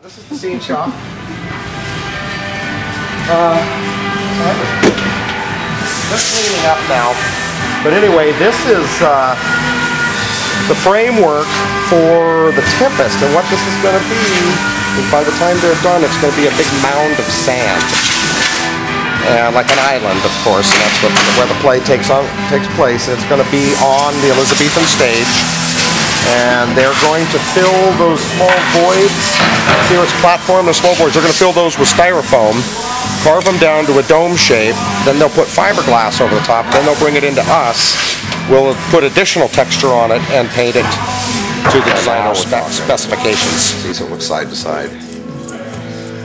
This is the scene shop. Uh, they're cleaning up now. But anyway, this is uh, the framework for the Tempest. And what this is going to be, is by the time they're done, it's going to be a big mound of sand. Uh, like an island, of course, and that's what, where the play takes on takes place. It's going to be on the Elizabethan stage, and they're going to fill those small voids. See, it's platform, the small voids. They're going to fill those with styrofoam, carve them down to a dome shape. Then they'll put fiberglass over the top. Then they'll bring it into us. We'll put additional texture on it and paint it to the designer spec specifications. See, so it looks side to side.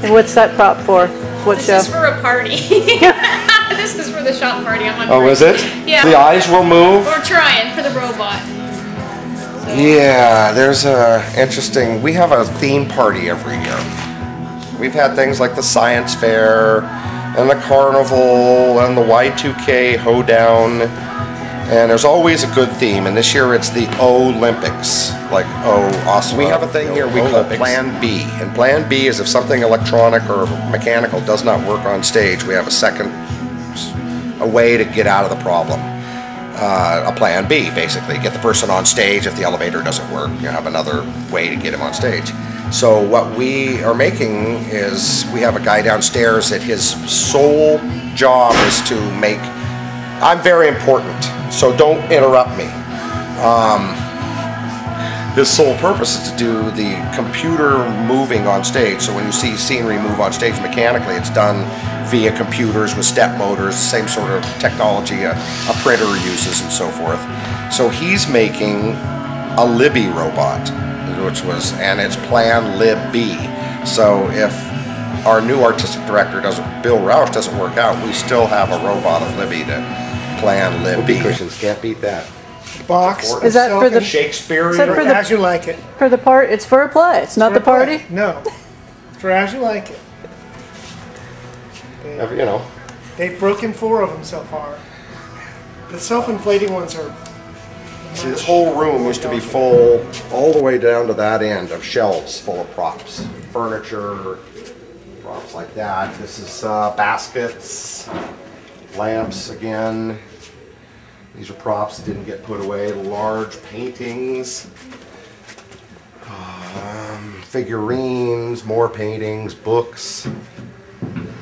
And what's that prop for? What This show? is for a party. this is for the shop party. I'm on Oh, break. is it? Yeah. The eyes will move. We're trying for the robot. Yeah, there's a interesting. We have a theme party every year. We've had things like the science fair and the carnival and the Y2K hoedown, and there's always a good theme. And this year it's the Olympics, like oh, awesome. We have a thing here we call Plan B, and Plan B is if something electronic or mechanical does not work on stage, we have a second, a way to get out of the problem uh, a plan B, basically. Get the person on stage if the elevator doesn't work. You have another way to get him on stage. So what we are making is we have a guy downstairs that his sole job is to make. I'm very important, so don't interrupt me. His sole purpose is to do the computer moving on stage. So when you see scenery move on stage mechanically, it's done via computers with step motors, the same sort of technology a, a printer uses and so forth. So he's making a Libby robot, which was, and it's Plan Lib B. So if our new artistic director doesn't, Bill Rauch doesn't work out, we still have a robot of Libby to Plan Lib B. Cushions can't beat that. box. Is that for the- Shakespeare? Is that for the- As you like it. For the part, it's for a play. It's not the For a play. party. No. For as you like it. You know. They've broken four of them so far. The self-inflating ones are. See, this whole room used to be full, all the way down to that end, of shelves full of props. Furniture, props like that. This is uh, baskets, lamps again. These are props that didn't get put away. Large paintings, um, figurines, more paintings, books,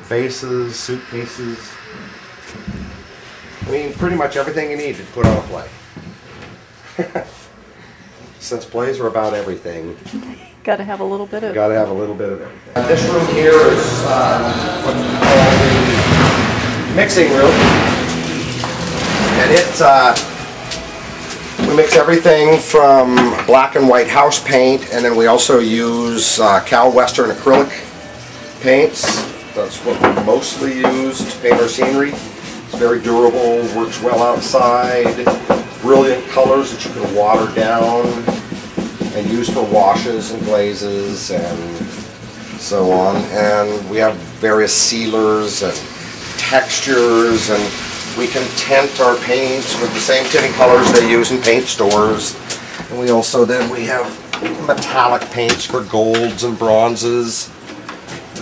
vases, suitcases. I mean, pretty much everything you need to put on a play. Since plays are about everything, Got to have a little bit you of. gotta have a little bit of everything. This room here is uh, what we call the mixing room. And it's, uh, we mix everything from black and white house paint, and then we also use uh, Cal Western acrylic paints. That's what we mostly use to paint our scenery. It's very durable, works well outside, brilliant colors that you can water down and use for washes and glazes and so on. And we have various sealers and textures and we can tint our paints with the same tinting colors they use in paint stores. And we also then we have metallic paints for golds and bronzes.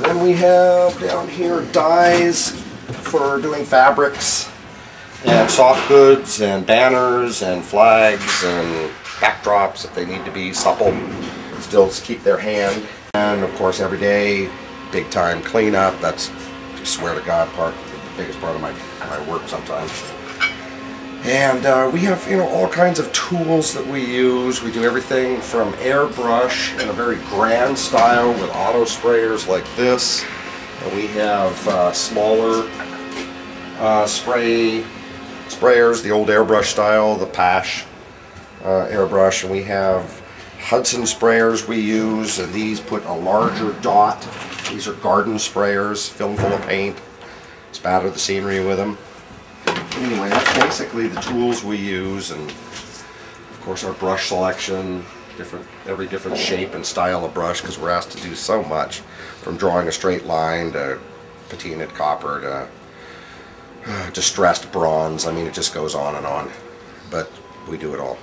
Then we have down here dyes for doing fabrics and soft goods and banners and flags and backdrops if they need to be supple, still keep their hand. And of course, every day, big time cleanup. That's, I swear to God, part the biggest part of my my work sometimes. And uh, we have, you know, all kinds of tools that we use. We do everything from airbrush in a very grand style with auto sprayers like this. And we have uh, smaller uh, spray sprayers, the old airbrush style, the Paasche uh, airbrush, and we have Hudson sprayers we use, and these put a larger dot. These are garden sprayers, filled full of paint. Spatter the scenery with them. Anyway, that's basically the tools we use, and of course our brush selection, different every different shape and style of brush, because we're asked to do so much, from drawing a straight line to patinaed copper to uh, distressed bronze. I mean, it just goes on and on, but we do it all.